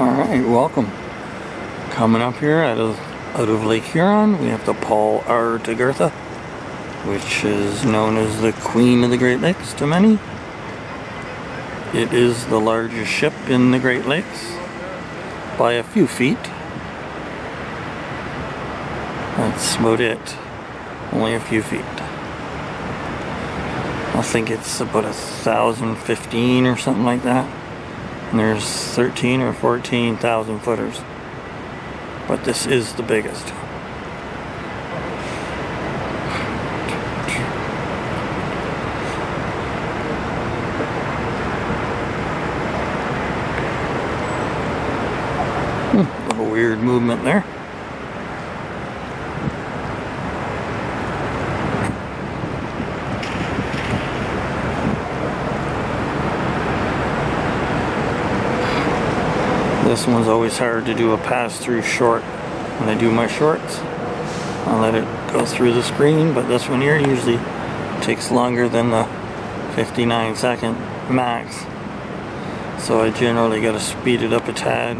Alright, welcome. Coming up here out of, out of Lake Huron, we have the Paul R. Tregurtha, which is known as the Queen of the Great Lakes to many. It is the largest ship in the Great Lakes by a few feet. That's about it. Only a few feet. I think it's about a thousand fifteen or something like that. And there's 13 or 14,000 footers. But this is the biggest. Hmm, little weird movement there. This one's always hard to do a pass-through short when I do my shorts. I'll let it go through the screen, but this one here usually takes longer than the 59 second max. So I generally got to speed it up a tad.